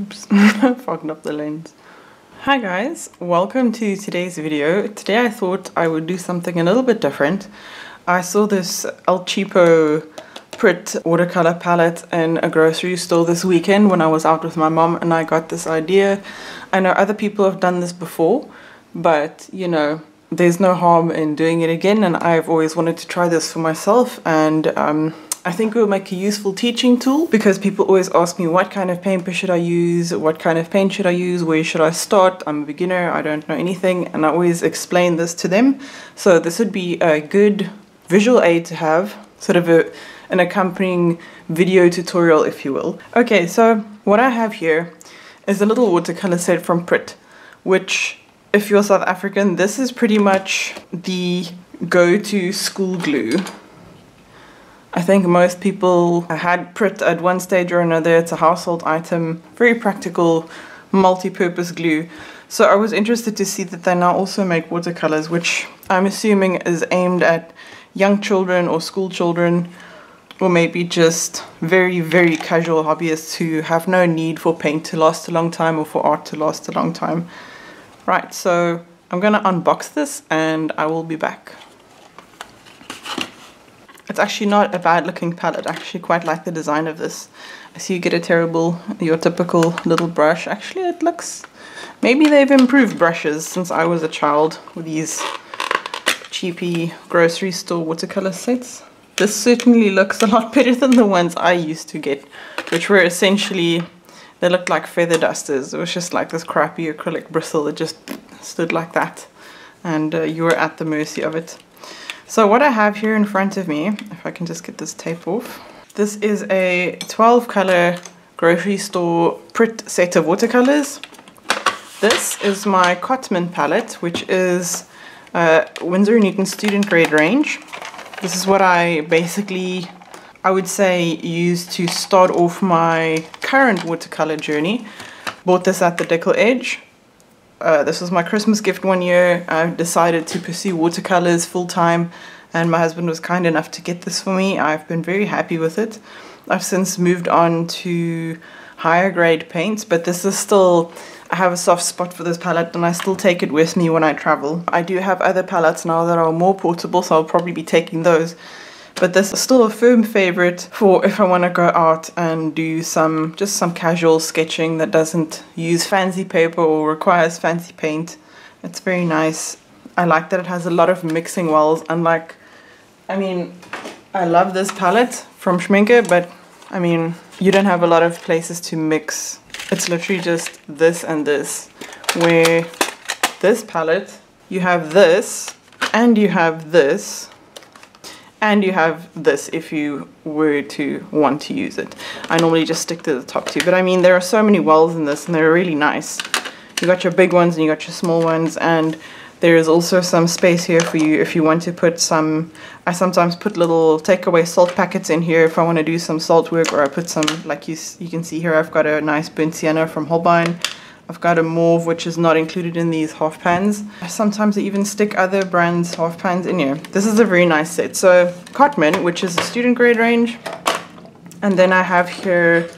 Oops, fogged up the lens. Hi guys, welcome to today's video. Today I thought I would do something a little bit different. I saw this El Cheapo Pritt watercolor palette in a grocery store this weekend when I was out with my mom and I got this idea. I know other people have done this before, but you know, there's no harm in doing it again and I've always wanted to try this for myself and um, I think it will make a useful teaching tool because people always ask me what kind of paint should I use, what kind of paint should I use, where should I start, I'm a beginner, I don't know anything. And I always explain this to them. So this would be a good visual aid to have, sort of a, an accompanying video tutorial if you will. Okay, so what I have here is a little watercolor set from Pritt, which if you're South African, this is pretty much the go-to school glue I think most people had Pritt at one stage or another. It's a household item, very practical, multi-purpose glue. So I was interested to see that they now also make watercolors, which I'm assuming is aimed at young children or school children, or maybe just very, very casual hobbyists who have no need for paint to last a long time or for art to last a long time. Right, so I'm gonna unbox this and I will be back. It's actually not a bad looking palette. I actually quite like the design of this. I see you get a terrible, your typical little brush. Actually, it looks, maybe they've improved brushes since I was a child with these cheapy grocery store watercolor sets. This certainly looks a lot better than the ones I used to get, which were essentially, they looked like feather dusters. It was just like this crappy acrylic bristle that just stood like that. And uh, you were at the mercy of it. So what I have here in front of me, if I can just get this tape off, this is a 12 color grocery store Pritt set of watercolors. This is my Cotman palette, which is uh, Winsor & Newton student grade range. This is what I basically, I would say, use to start off my current watercolor journey. Bought this at the Deckle Edge uh, this was my Christmas gift one year. I decided to pursue watercolors full time, and my husband was kind enough to get this for me. I've been very happy with it. I've since moved on to higher grade paints, but this is still, I have a soft spot for this palette and I still take it with me when I travel. I do have other palettes now that are more portable, so I'll probably be taking those but this is still a firm favorite for if I want to go out and do some just some casual sketching that doesn't use fancy paper or requires fancy paint. It's very nice. I like that it has a lot of mixing wells unlike I mean I love this palette from Schmincke but I mean you don't have a lot of places to mix. It's literally just this and this where this palette you have this and you have this and you have this if you were to want to use it. I normally just stick to the top two, but I mean there are so many wells in this and they're really nice. You got your big ones and you got your small ones and there is also some space here for you if you want to put some, I sometimes put little takeaway salt packets in here if I want to do some salt work or I put some, like you, you can see here, I've got a nice burnt sienna from Holbein I've got a mauve which is not included in these half pans. Sometimes I even stick other brands half pans in here. This is a very nice set. So Cotman, which is a student grade range. And then I have here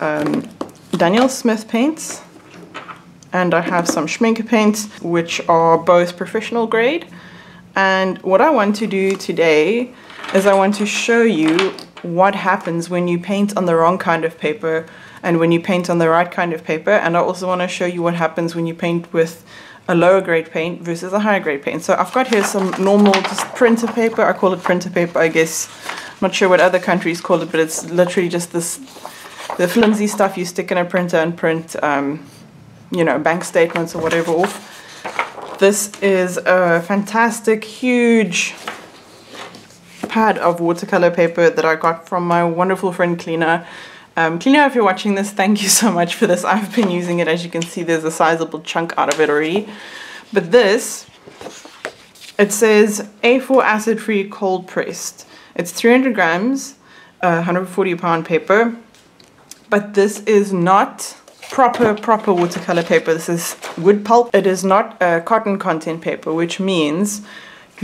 um, Daniel Smith paints. And I have some Schmincke paints, which are both professional grade. And what I want to do today is I want to show you what happens when you paint on the wrong kind of paper and when you paint on the right kind of paper. And I also want to show you what happens when you paint with a lower grade paint versus a higher grade paint. So I've got here some normal just printer paper. I call it printer paper, I guess. I'm not sure what other countries call it, but it's literally just this, the flimsy stuff you stick in a printer and print, um, you know, bank statements or whatever off. This is a fantastic, huge pad of watercolor paper that I got from my wonderful friend Cleaner. Um, Cleaner, if you're watching this, thank you so much for this. I've been using it. As you can see, there's a sizable chunk out of it already. But this, it says A4 acid-free cold pressed. It's 300 grams, uh, 140 pound paper. But this is not proper, proper watercolor paper. This is wood pulp. It is not a cotton content paper, which means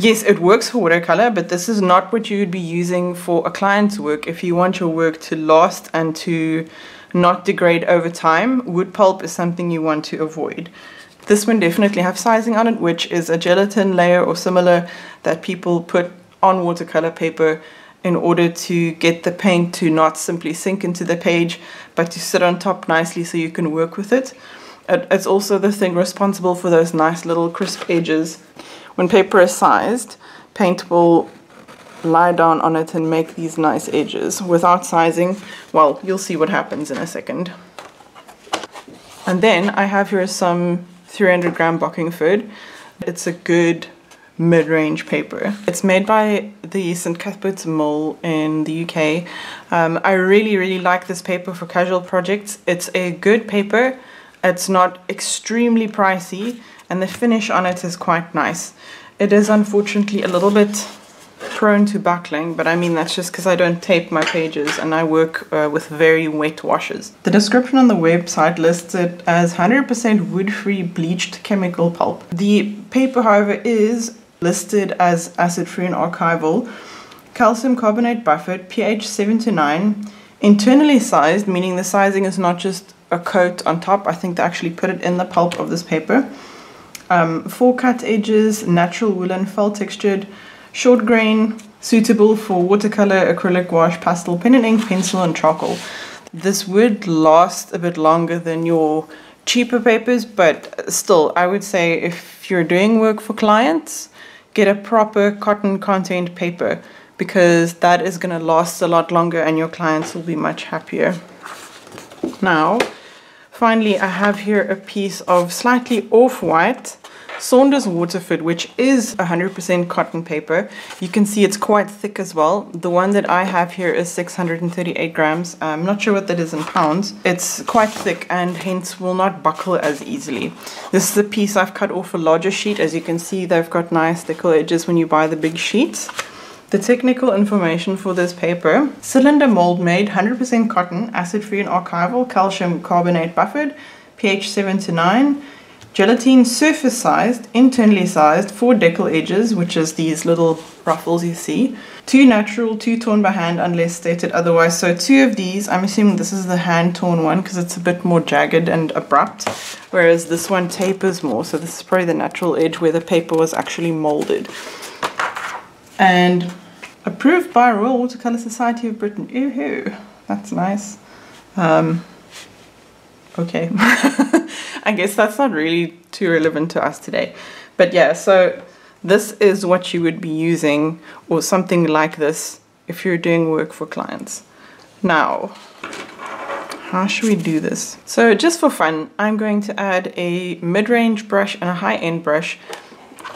Yes, it works for watercolor, but this is not what you would be using for a client's work if you want your work to last and to not degrade over time, wood pulp is something you want to avoid. This one definitely have sizing on it, which is a gelatin layer or similar that people put on watercolor paper in order to get the paint to not simply sink into the page, but to sit on top nicely so you can work with it. It's also the thing responsible for those nice little crisp edges. When paper is sized, paint will lie down on it and make these nice edges. Without sizing, well, you'll see what happens in a second. And then I have here some 300 gram Bockingford. It's a good mid-range paper. It's made by the St. Cuthbert's Mill in the UK. Um, I really, really like this paper for casual projects. It's a good paper. It's not extremely pricey and the finish on it is quite nice. It is unfortunately a little bit prone to buckling, but I mean that's just because I don't tape my pages and I work uh, with very wet washes. The description on the website lists it as 100% wood-free bleached chemical pulp. The paper, however, is listed as acid-free and archival, calcium carbonate buffered, pH 7 to 9, internally sized, meaning the sizing is not just a coat on top. I think they actually put it in the pulp of this paper. Um, four cut edges, natural woolen, felt textured, short grain, suitable for watercolor, acrylic wash, pastel, pen and ink, pencil and charcoal. This would last a bit longer than your cheaper papers, but still, I would say if you're doing work for clients, get a proper cotton content paper because that is going to last a lot longer and your clients will be much happier. Now, finally, I have here a piece of slightly off-white Saunders Waterford, which is 100% cotton paper. You can see it's quite thick as well. The one that I have here is 638 grams. I'm not sure what that is in pounds. It's quite thick and hence will not buckle as easily. This is a piece I've cut off a larger sheet. As you can see, they've got nice thicker edges when you buy the big sheets. The technical information for this paper, cylinder mold made, 100% cotton, acid-free and archival, calcium carbonate buffered, pH 7 to 9, Gelatine surface sized, internally sized, four deckle edges, which is these little ruffles you see. Two natural, two torn by hand unless stated otherwise. So two of these, I'm assuming this is the hand torn one because it's a bit more jagged and abrupt, whereas this one tapers more. So this is probably the natural edge where the paper was actually molded. And approved by Royal Watercolour Society of Britain. Ooh, that's nice. Um, okay. I guess that's not really too relevant to us today. But yeah, so this is what you would be using or something like this if you're doing work for clients. Now, how should we do this? So just for fun, I'm going to add a mid-range brush and a high-end brush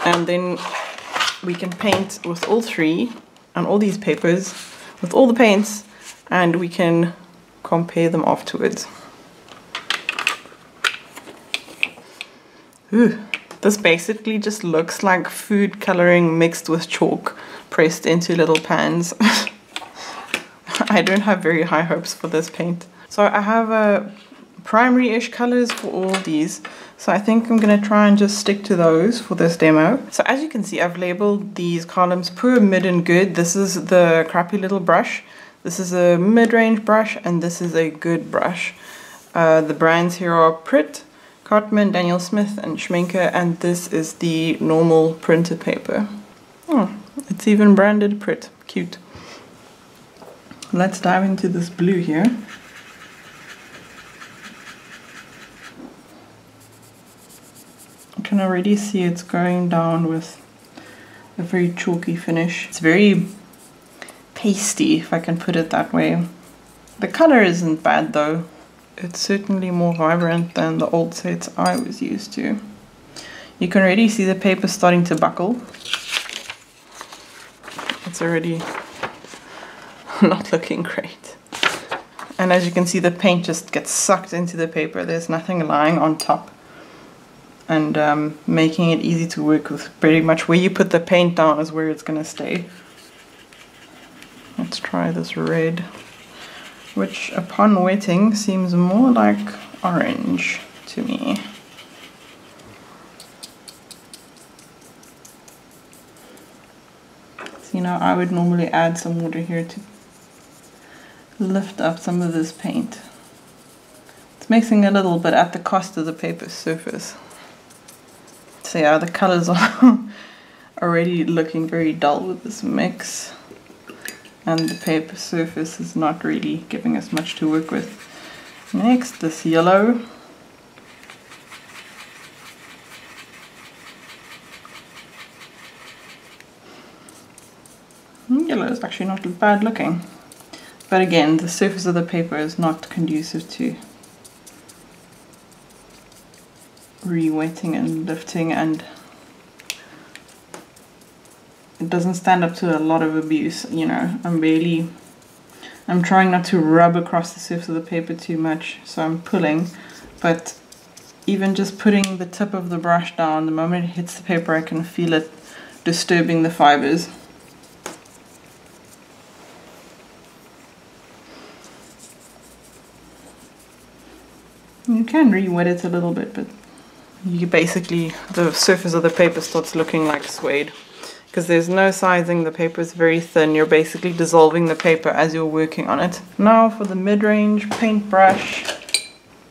and then we can paint with all three and all these papers with all the paints and we can compare them afterwards. Ooh, this basically just looks like food coloring mixed with chalk pressed into little pans. I don't have very high hopes for this paint. So I have a primary-ish colors for all these. So I think I'm going to try and just stick to those for this demo. So as you can see, I've labeled these columns poor, mid, and good. This is the crappy little brush. This is a mid-range brush, and this is a good brush. Uh, the brands here are Pritt, Cotman, Daniel Smith, and Schmincke, and this is the normal printed paper. Oh, it's even branded Pritt. Cute. Let's dive into this blue here. I can already see it's going down with a very chalky finish. It's very pasty, if I can put it that way. The color isn't bad though. It's certainly more vibrant than the old sets I was used to. You can already see the paper starting to buckle. It's already not looking great. And as you can see, the paint just gets sucked into the paper. There's nothing lying on top. And um, making it easy to work with. Pretty much where you put the paint down is where it's going to stay. Let's try this red which upon wetting seems more like orange to me. You know, I would normally add some water here to lift up some of this paint. It's mixing a little bit at the cost of the paper surface. So yeah, the colors are already looking very dull with this mix. And the paper surface is not really giving us much to work with. Next, this yellow. Hmm, yellow is actually not bad looking. But again, the surface of the paper is not conducive to re-wetting and lifting and doesn't stand up to a lot of abuse, you know. I'm really I'm trying not to rub across the surface of the paper too much, so I'm pulling, but even just putting the tip of the brush down, the moment it hits the paper I can feel it disturbing the fibers. You can re-wet it a little bit, but you basically, the surface of the paper starts looking like suede because there's no sizing, the paper is very thin, you're basically dissolving the paper as you're working on it. Now for the mid-range paintbrush,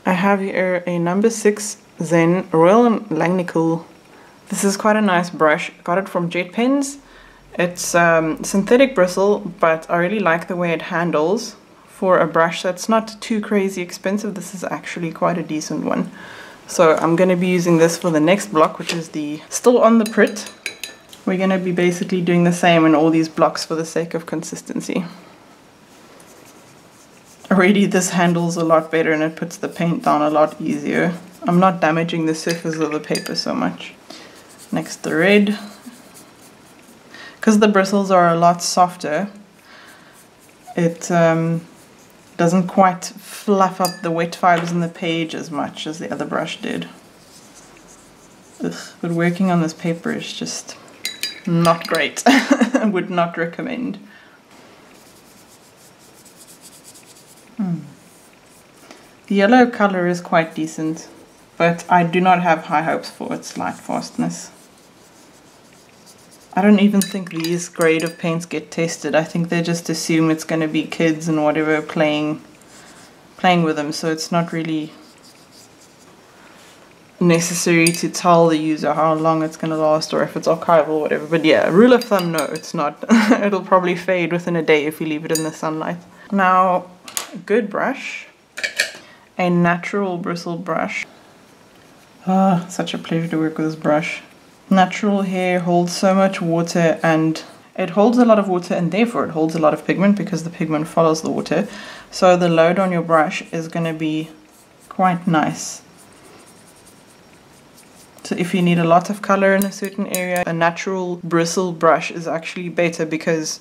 I have here a number 6 Zen Royal Langnickel. This is quite a nice brush, got it from Jet Pens. It's um, synthetic bristle, but I really like the way it handles. For a brush that's not too crazy expensive, this is actually quite a decent one. So I'm going to be using this for the next block, which is the still on the Pritt we're going to be basically doing the same in all these blocks for the sake of consistency. Already this handles a lot better and it puts the paint down a lot easier. I'm not damaging the surface of the paper so much. Next the red. Because the bristles are a lot softer, it um, doesn't quite fluff up the wet fibers in the page as much as the other brush did. Ugh, but working on this paper is just not great. Would not recommend. Mm. The yellow color is quite decent, but I do not have high hopes for its light fastness. I don't even think these grade of paints get tested. I think they just assume it's going to be kids and whatever playing playing with them, so it's not really necessary to tell the user how long it's going to last or if it's archival or whatever. But yeah, rule of thumb, no, it's not. It'll probably fade within a day if you leave it in the sunlight. Now, good brush, a natural bristle brush. Ah, such a pleasure to work with this brush. Natural hair holds so much water and it holds a lot of water and therefore it holds a lot of pigment because the pigment follows the water. So the load on your brush is going to be quite nice so if you need a lot of color in a certain area, a natural bristle brush is actually better because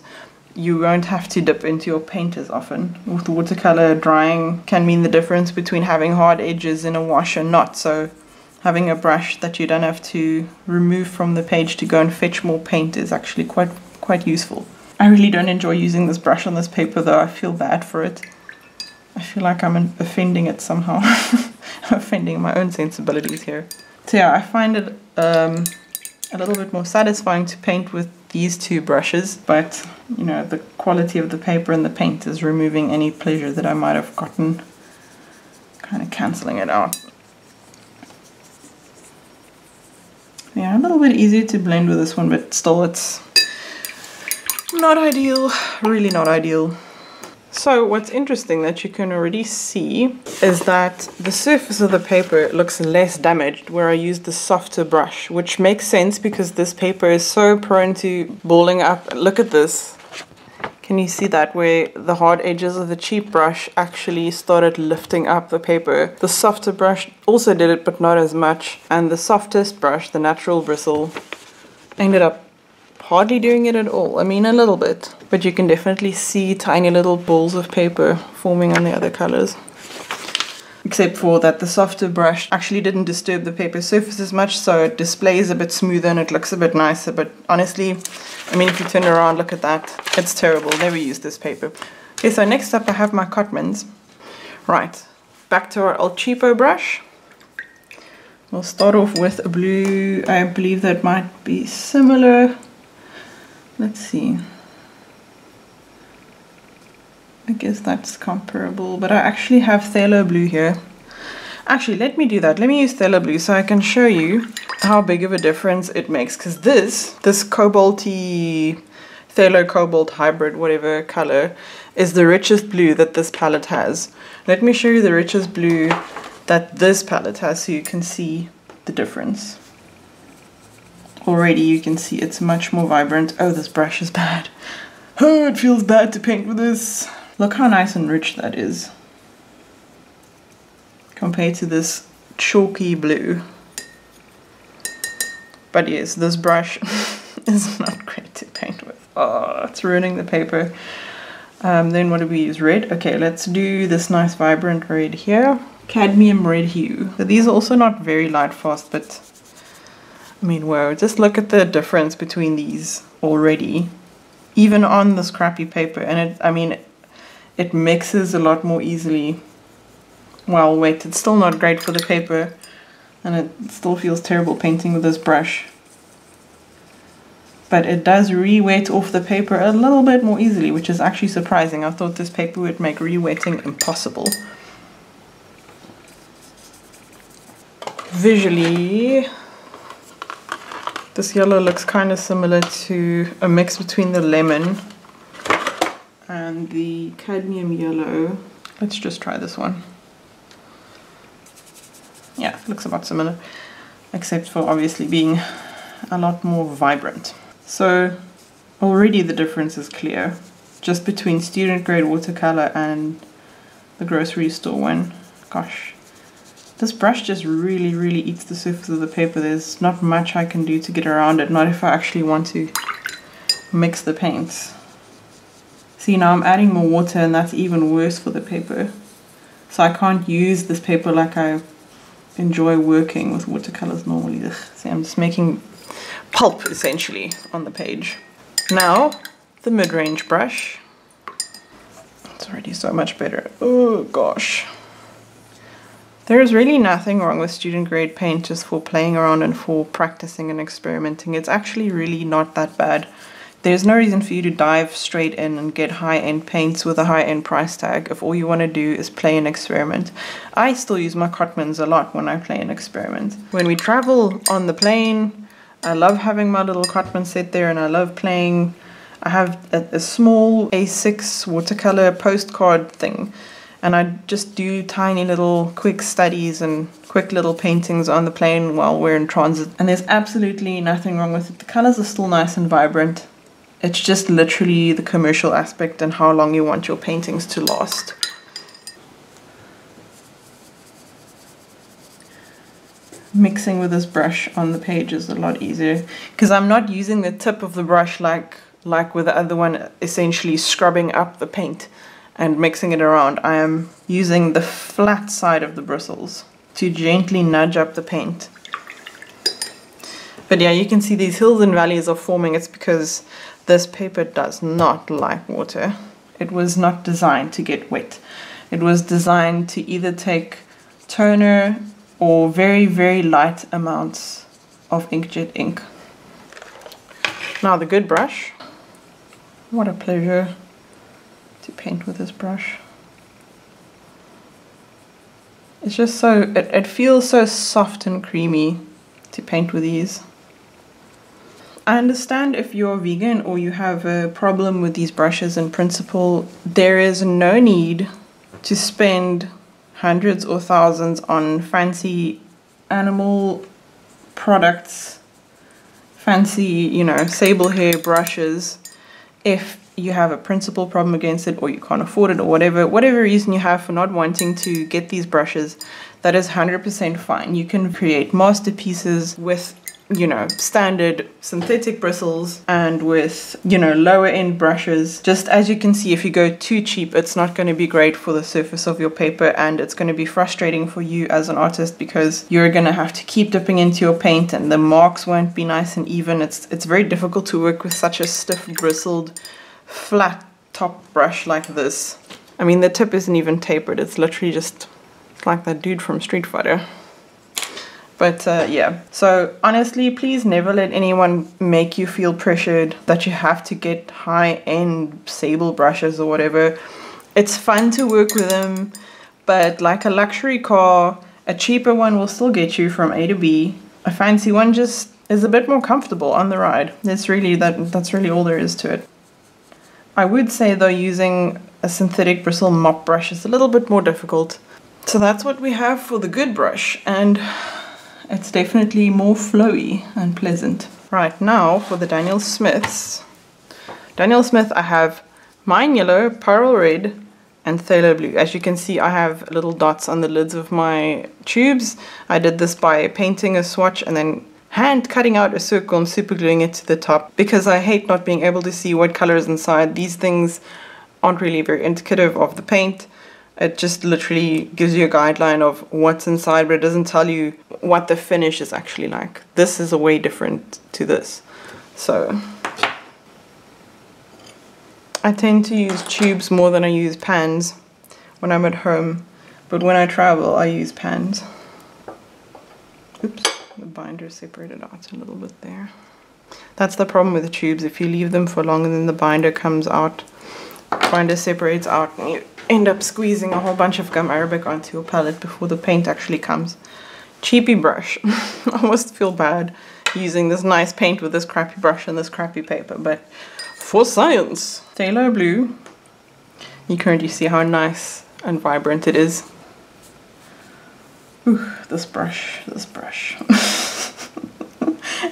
you won't have to dip into your paint as often. With watercolor, drying can mean the difference between having hard edges in a wash and not. So having a brush that you don't have to remove from the page to go and fetch more paint is actually quite quite useful. I really don't enjoy using this brush on this paper though, I feel bad for it. I feel like I'm offending it somehow. I'm offending my own sensibilities here. So yeah, I find it um, a little bit more satisfying to paint with these two brushes, but you know, the quality of the paper and the paint is removing any pleasure that I might have gotten, kind of cancelling it out. Yeah, a little bit easier to blend with this one, but still it's not ideal, really not ideal. So what's interesting that you can already see is that the surface of the paper looks less damaged where I used the softer brush, which makes sense because this paper is so prone to balling up. Look at this. Can you see that where the hard edges of the cheap brush actually started lifting up the paper? The softer brush also did it, but not as much. And the softest brush, the natural bristle, ended up hardly doing it at all. I mean, a little bit, but you can definitely see tiny little balls of paper forming on the other colors. Except for that the softer brush actually didn't disturb the paper surface as much, so it displays a bit smoother and it looks a bit nicer. But honestly, I mean, if you turn around, look at that. It's terrible. Never use this paper. Okay, so next up I have my Cotmans. Right, back to our El Cheapo brush. We'll start off with a blue. I believe that might be similar let's see. I guess that's comparable, but I actually have phthalo blue here. Actually, let me do that. Let me use Phthalo Blue so I can show you how big of a difference it makes. Because this, this cobalty, phthalo cobalt hybrid, whatever color, is the richest blue that this palette has. Let me show you the richest blue that this palette has so you can see the difference. Already you can see it's much more vibrant. Oh, this brush is bad. Oh, it feels bad to paint with this. Look how nice and rich that is compared to this chalky blue. But yes, this brush is not great to paint with. Oh, it's ruining the paper. Um, then what do we use? Red? Okay, let's do this nice vibrant red here. Cadmium red hue. So these are also not very light fast, but I mean, whoa, just look at the difference between these already. Even on this crappy paper. And it, I mean, it mixes a lot more easily. Well, wait, it's still not great for the paper. And it still feels terrible painting with this brush but it does re-wet off the paper a little bit more easily, which is actually surprising. I thought this paper would make re-wetting impossible. Visually, this yellow looks kind of similar to a mix between the lemon and the cadmium yellow. Let's just try this one. Yeah, looks about similar, except for obviously being a lot more vibrant. So already the difference is clear just between student grade watercolor and the grocery store one. Gosh, this brush just really, really eats the surface of the paper. There's not much I can do to get around it, not if I actually want to mix the paints. See, now I'm adding more water and that's even worse for the paper. So I can't use this paper like I enjoy working with watercolors normally. Ugh. See, I'm just making pulp essentially on the page. Now the mid-range brush. It's already so much better. Oh gosh. There is really nothing wrong with student grade paint just for playing around and for practicing and experimenting. It's actually really not that bad. There's no reason for you to dive straight in and get high-end paints with a high-end price tag if all you want to do is play and experiment. I still use my Cotmans a lot when I play and experiment. When we travel on the plane, I love having my little Cotman set there and I love playing. I have a, a small A6 watercolor postcard thing and I just do tiny little quick studies and quick little paintings on the plane while we're in transit. And there's absolutely nothing wrong with it. The colors are still nice and vibrant. It's just literally the commercial aspect and how long you want your paintings to last. mixing with this brush on the page is a lot easier because I'm not using the tip of the brush like like with the other one essentially scrubbing up the paint and mixing it around I am using the flat side of the bristles to gently nudge up the paint. But yeah you can see these hills and valleys are forming. It's because this paper does not like water. It was not designed to get wet. It was designed to either take toner or very, very light amounts of inkjet ink. Now the good brush. What a pleasure to paint with this brush. It's just so, it, it feels so soft and creamy to paint with these. I understand if you're vegan or you have a problem with these brushes in principle, there is no need to spend hundreds or thousands on fancy animal products, fancy, you know, sable hair brushes, if you have a principal problem against it or you can't afford it or whatever, whatever reason you have for not wanting to get these brushes, that is 100% fine. You can create masterpieces with you know, standard synthetic bristles and with, you know, lower end brushes. Just as you can see, if you go too cheap, it's not going to be great for the surface of your paper and it's going to be frustrating for you as an artist because you're going to have to keep dipping into your paint and the marks won't be nice and even. It's, it's very difficult to work with such a stiff bristled flat top brush like this. I mean, the tip isn't even tapered. It's literally just like that dude from Street Fighter. But uh, yeah, so honestly, please never let anyone make you feel pressured that you have to get high end sable brushes or whatever. It's fun to work with them, but like a luxury car, A cheaper one will still get you from A to B. A fancy one just is a bit more comfortable on the ride. That's really that that's really all there is to it. I would say though using a synthetic bristle mop brush is a little bit more difficult. So that's what we have for the good brush and it's definitely more flowy and pleasant. Right now for the Daniel Smiths. Daniel Smith I have Mayan yellow, Pyrrol red and phthalo blue. As you can see I have little dots on the lids of my tubes. I did this by painting a swatch and then hand cutting out a circle and super gluing it to the top because I hate not being able to see what color is inside. These things aren't really very indicative of the paint. It just literally gives you a guideline of what's inside, but it doesn't tell you what the finish is actually like. This is a way different to this. So I tend to use tubes more than I use pans when I'm at home, but when I travel I use pans. Binder separated out a little bit there. That's the problem with the tubes. If you leave them for longer then the binder comes out, binder separates out and you end up squeezing a whole bunch of gum arabic onto your palette before the paint actually comes. Cheapy brush. I almost feel bad using this nice paint with this crappy brush and this crappy paper, but for science. Phthalo blue. You currently see how nice and vibrant it is. Ooh, this brush, this brush.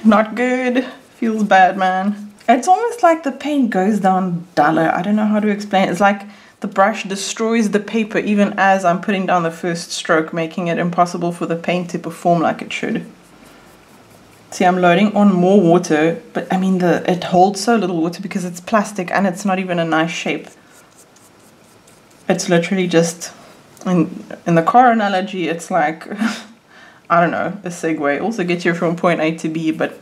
Not good. Feels bad, man. It's almost like the paint goes down duller. I don't know how to explain it. It's like the brush destroys the paper even as I'm putting down the first stroke, making it impossible for the paint to perform like it should. See, I'm loading on more water, but I mean, the it holds so little water because it's plastic and it's not even a nice shape. It's literally just in, in the car analogy, it's like, I don't know, a Segway. Also gets you from point A to B, but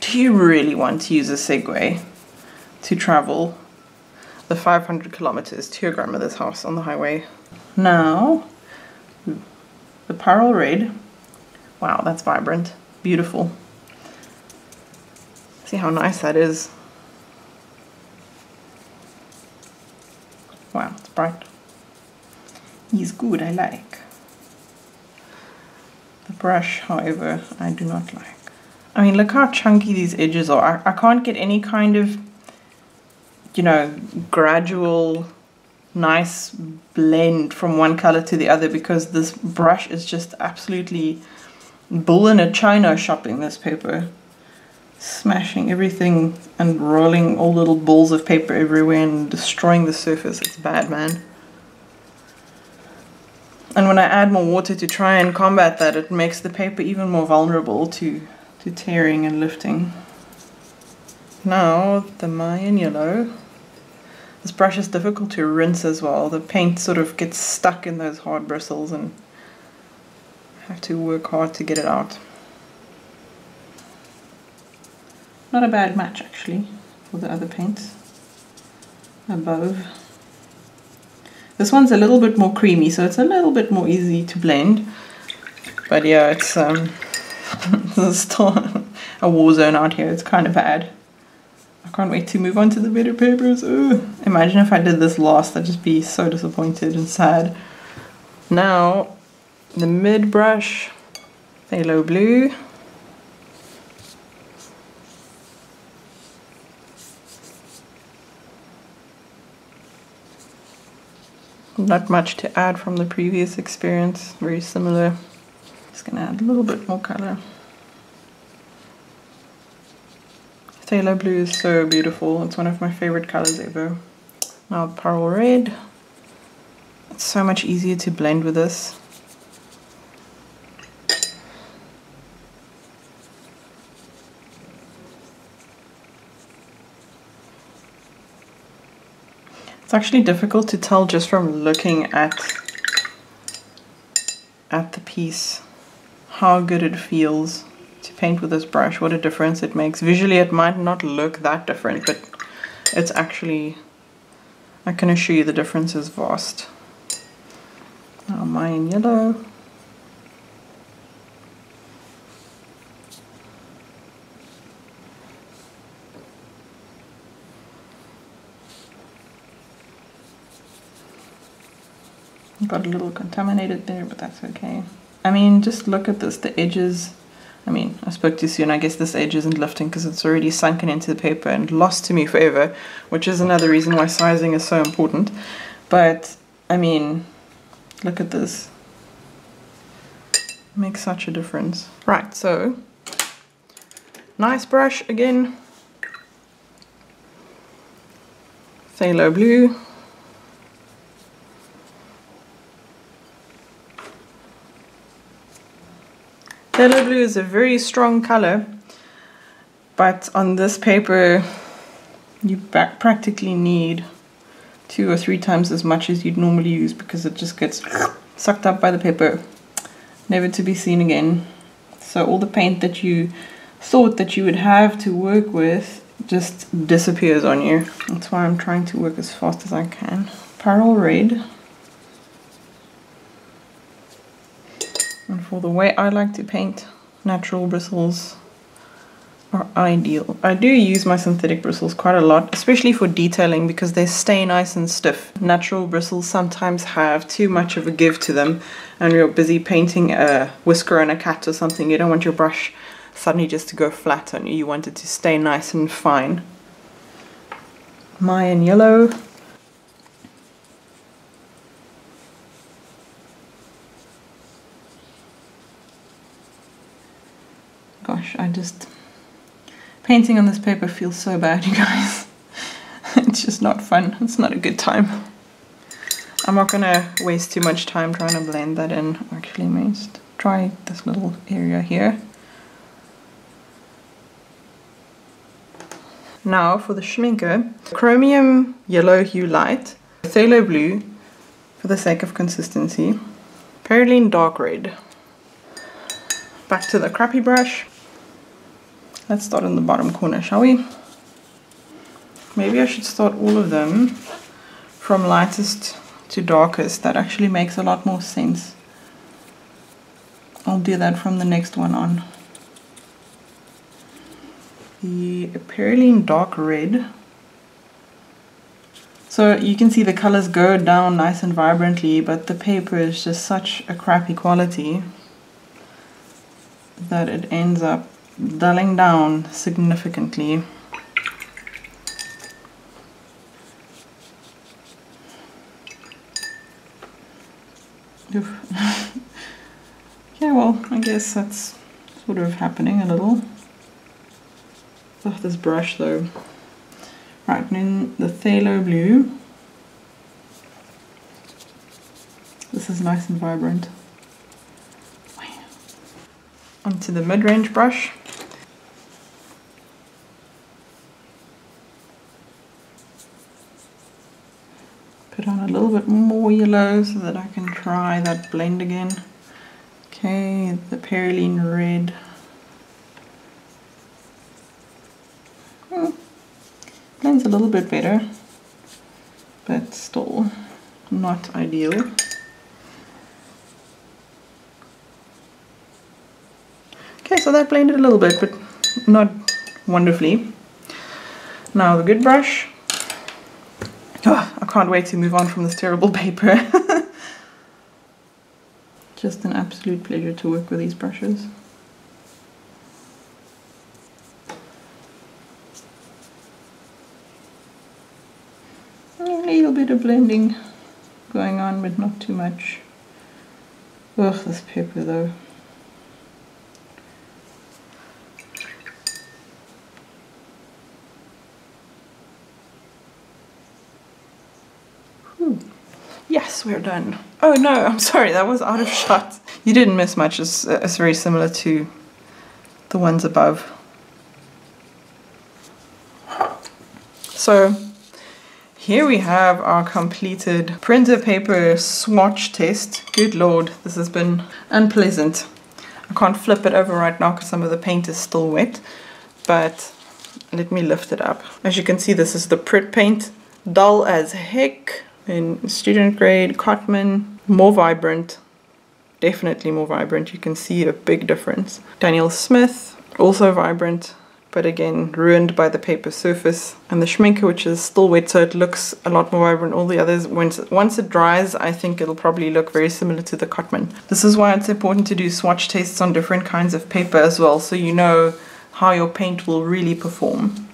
do you really want to use a Segway to travel the 500 kilometers to your grandmother's house on the highway? Now, the Pyrrol Red. Wow, that's vibrant. Beautiful. See how nice that is. Wow, it's bright. He's good, I like. The brush, however, I do not like. I mean, look how chunky these edges are. I, I can't get any kind of, you know, gradual, nice blend from one color to the other because this brush is just absolutely bull in a china shopping this paper. Smashing everything and rolling all little balls of paper everywhere and destroying the surface. It's bad, man. And when I add more water to try and combat that, it makes the paper even more vulnerable to, to tearing and lifting. Now, the Mayan yellow. This brush is difficult to rinse as well. The paint sort of gets stuck in those hard bristles and I have to work hard to get it out. Not a bad match actually for the other paints above. This one's a little bit more creamy, so it's a little bit more easy to blend. But yeah, it's um, still a war zone out here. It's kind of bad. I can't wait to move on to the better papers. Ugh. Imagine if I did this last, I'd just be so disappointed and sad. Now, the mid brush, phthalo blue. Not much to add from the previous experience, very similar. Just gonna add a little bit more color. Phthalo blue is so beautiful. It's one of my favorite colors ever. Now Pyrrol red. It's so much easier to blend with this. It's actually difficult to tell just from looking at at the piece how good it feels to paint with this brush, what a difference it makes. Visually it might not look that different, but it's actually, I can assure you the difference is vast. Now Mayan yellow. Got a little contaminated there, but that's okay. I mean, just look at this. The edges, I mean, I spoke too soon. I guess this edge isn't lifting because it's already sunken into the paper and lost to me forever, which is another reason why sizing is so important. But, I mean, look at this. makes such a difference. Right, so, nice brush again. Phthalo blue. Phthalo blue is a very strong color, but on this paper you practically need two or three times as much as you'd normally use because it just gets sucked up by the paper, never to be seen again. So all the paint that you thought that you would have to work with just disappears on you. That's why I'm trying to work as fast as I can. Pyrrol Red And for the way I like to paint, natural bristles are ideal. I do use my synthetic bristles quite a lot, especially for detailing because they stay nice and stiff. Natural bristles sometimes have too much of a give to them and you're busy painting a whisker and a cat or something. You don't want your brush suddenly just to go flat on you. You want it to stay nice and fine. Mayan yellow gosh, I just painting on this paper feels so bad, you guys. it's just not fun. It's not a good time. I'm not gonna waste too much time trying to blend that in. Actually, me just try this little area here. Now for the Schmincke, chromium yellow hue light, phthalo blue for the sake of consistency, perylene dark red. Back to the crappy brush. Let's start in the bottom corner, shall we? Maybe I should start all of them from lightest to darkest. That actually makes a lot more sense. I'll do that from the next one on. The Perylene Dark Red. So you can see the colors go down nice and vibrantly, but the paper is just such a crappy quality that it ends up dulling down significantly. yeah, well, I guess that's sort of happening a little. Oh, this brush though. Right, and in the phthalo blue, this is nice and vibrant. Onto the mid-range brush. put on a little bit so that I can try that blend again. Okay, the Perylene red. Hmm. Blends a little bit better, but still not ideal. Okay, so that blended a little bit, but not wonderfully. Now the good brush. Oh, I can't wait to move on from this terrible paper. Just an absolute pleasure to work with these brushes. A little bit of blending going on, but not too much. Ugh, this paper though. We're done. Oh no, I'm sorry, that was out of shot. You didn't miss much, it's, it's very similar to the ones above. So here we have our completed printer paper swatch test. Good lord, this has been unpleasant. I can't flip it over right now because some of the paint is still wet, but let me lift it up. As you can see, this is the Pritt paint, dull as heck, in student grade, Cotman, more vibrant, definitely more vibrant. You can see a big difference. Daniel Smith, also vibrant, but again ruined by the paper surface and the Schmincke which is still wet so it looks a lot more vibrant all the others once once it dries i think it'll probably look very similar to the cotman this is why it's important to do swatch tests on different kinds of paper as well so you know how your paint will really perform